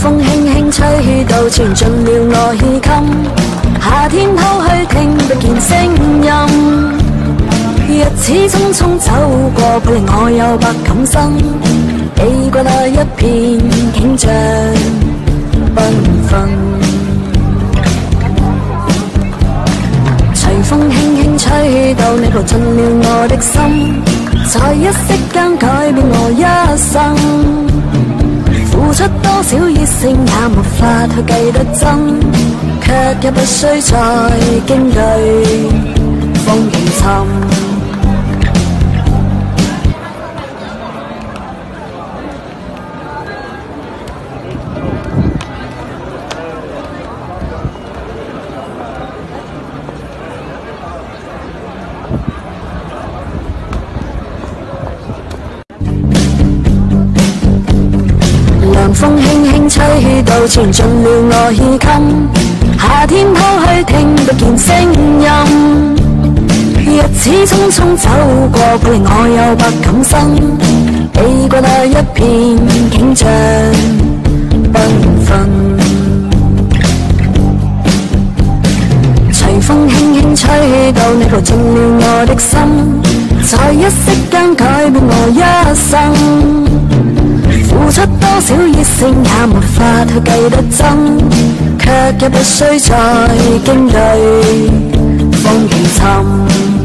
风轻轻吹到传进了内襟，夏天偷去听不见声音。日子匆匆走过，背离我又不敢生，记挂那一片景象缤纷。随风轻轻吹到，你步进了我的心，在一息间改变我一生。出多少热诚也没法去计得真，却也不需再惊惧。吹到，传进了内襟。夏天偷去听不见声音。日子匆匆走过，背离我又不敢生。记挂那一片景象缤纷。随风轻轻吹到，你抱进了我的心，在一息间改变我一生。付出多少热诚也没法去计得真，却也不需再惊惧风雨侵。